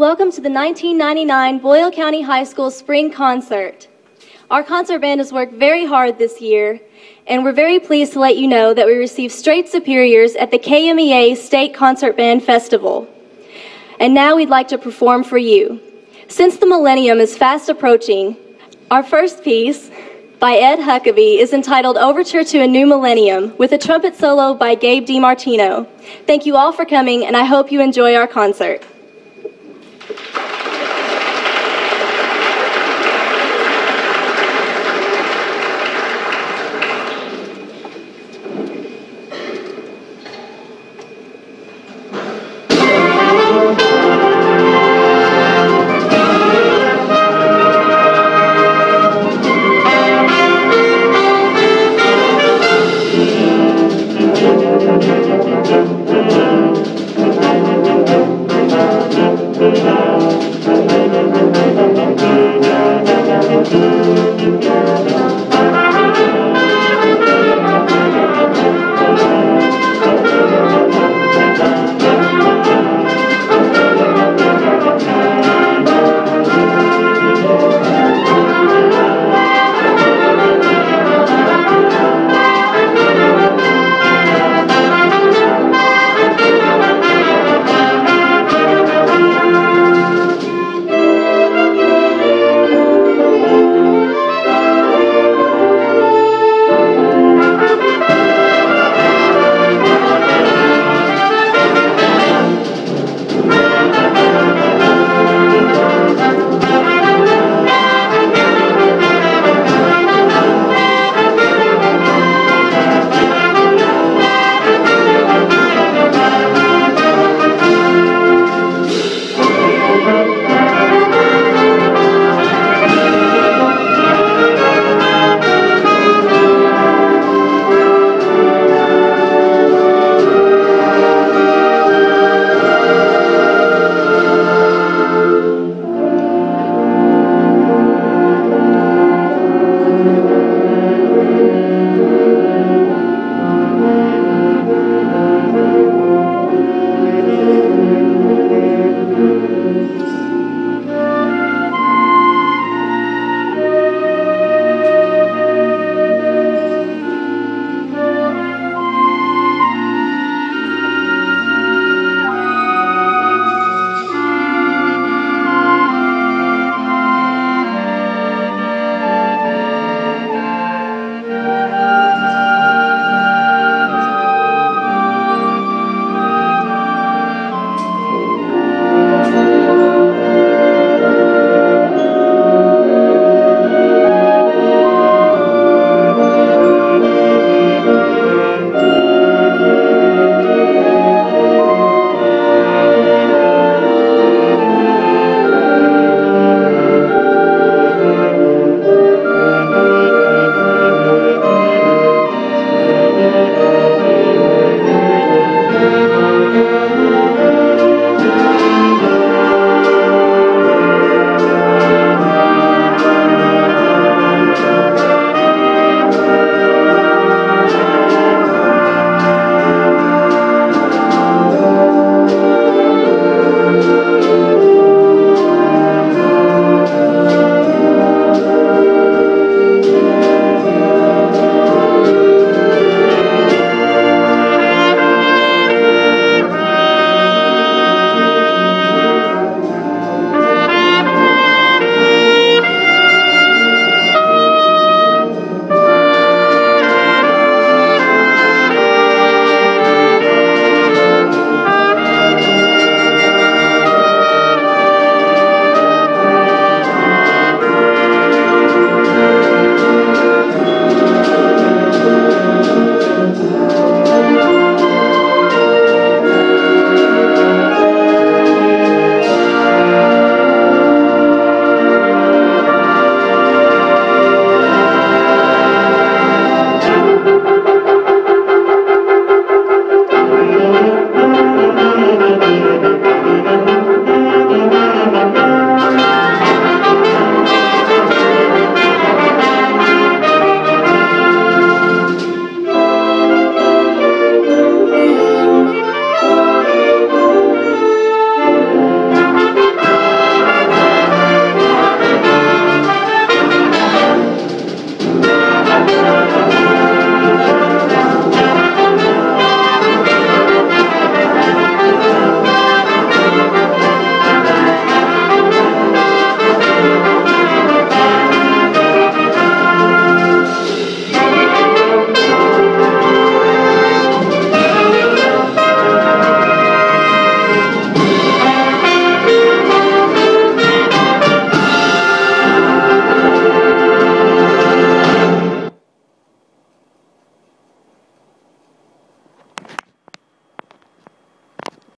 Welcome to the 1999 Boyle County High School Spring Concert. Our concert band has worked very hard this year, and we're very pleased to let you know that we received straight superiors at the KMEA State Concert Band Festival. And now we'd like to perform for you. Since the millennium is fast approaching, our first piece by Ed Huckeby is entitled Overture to a New Millennium with a trumpet solo by Gabe DiMartino. Thank you all for coming, and I hope you enjoy our concert.